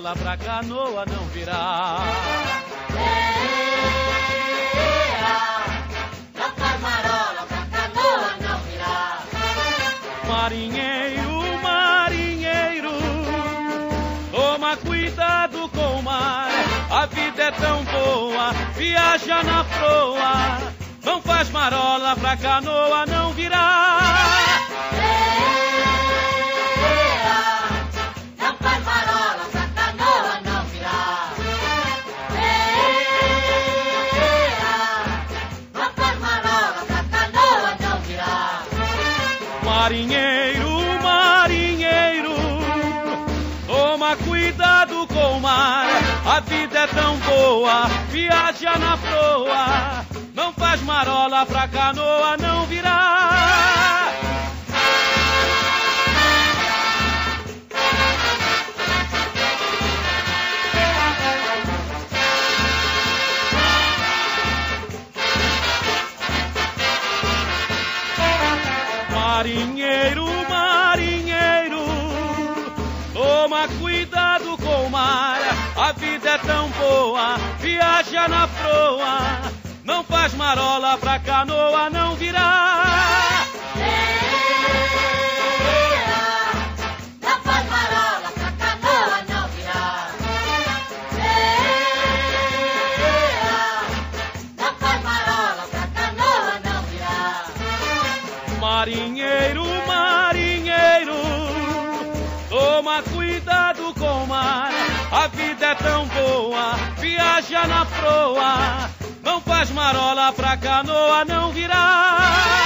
pra canoa não virar. Faz marola pra canoa não virar. Marinheiro, marinheiro, toma cuidado com o mar. A vida é tão boa, viaja na proa. Não faz marola pra canoa não virar. Marinheiro, marinheiro, toma cuidado com o mar. A vida é tão boa, viaja na proa. Não faz marola pra canoa não virar. Marinheiro, marinheiro, toma cuidado com o mar. A vida é tão boa, viaja na proa. Não faz marola pra canoa não virar. Marinheiro, marinheiro, toma cuidado com o mar. A vida é tão boa, viaja na proa. Não faz marola pra canoa não virar.